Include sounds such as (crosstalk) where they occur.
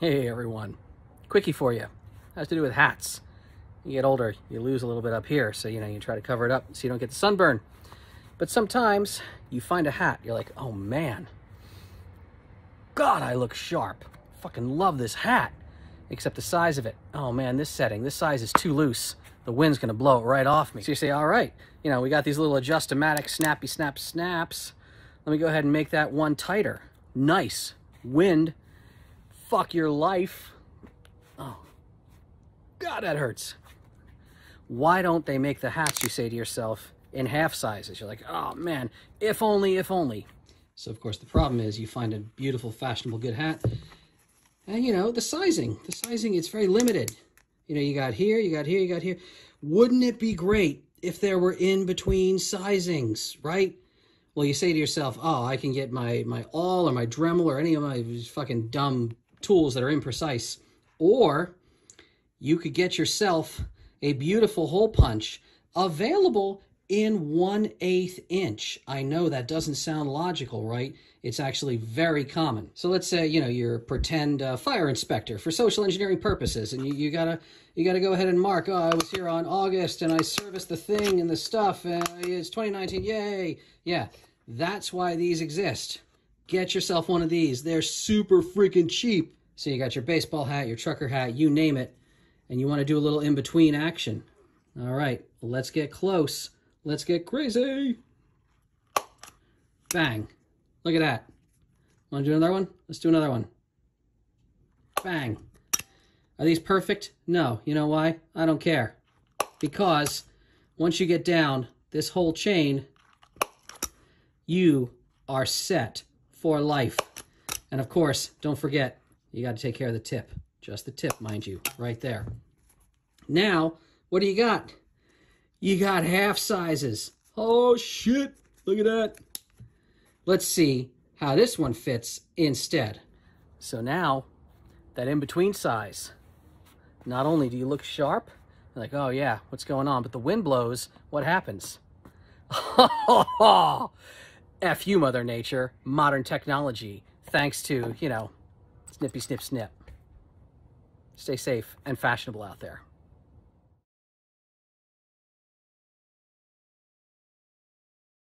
Hey everyone, quickie for you. Has to do with hats. You get older, you lose a little bit up here, so you know you try to cover it up so you don't get the sunburn. But sometimes you find a hat, you're like, oh man, God, I look sharp. Fucking love this hat. Except the size of it. Oh man, this setting, this size is too loose. The wind's gonna blow it right off me. So you say, all right, you know, we got these little adjustomatic snappy snap snaps. Let me go ahead and make that one tighter. Nice. Wind fuck your life. Oh, God, that hurts. Why don't they make the hats, you say to yourself, in half sizes? You're like, oh man, if only, if only. So, of course, the problem is you find a beautiful, fashionable, good hat, and you know, the sizing. The sizing, it's very limited. You know, you got here, you got here, you got here. Wouldn't it be great if there were in between sizings, right? Well, you say to yourself, oh, I can get my, my awl or my Dremel or any of my fucking dumb tools that are imprecise. Or you could get yourself a beautiful hole punch available in 1 8 inch. I know that doesn't sound logical, right? It's actually very common. So let's say, you know, you're pretend uh, fire inspector for social engineering purposes, and you, you gotta you gotta go ahead and mark, oh, I was here on August, and I serviced the thing and the stuff, and it's 2019, yay! Yeah, that's why these exist. Get yourself one of these. They're super freaking cheap. So you got your baseball hat, your trucker hat, you name it, and you want to do a little in-between action. All right, let's get close. Let's get crazy. Bang. Look at that. Want to do another one? Let's do another one. Bang. Are these perfect? No. You know why? I don't care. Because once you get down this whole chain, you are set for life. And of course, don't forget, you got to take care of the tip. Just the tip, mind you, right there. Now, what do you got? You got half sizes. Oh, shit. Look at that. Let's see how this one fits instead. So now, that in-between size, not only do you look sharp, like, oh yeah, what's going on? But the wind blows, what happens? (laughs) F you, Mother Nature, modern technology, thanks to, you know, snippy snip snip. Stay safe and fashionable out there.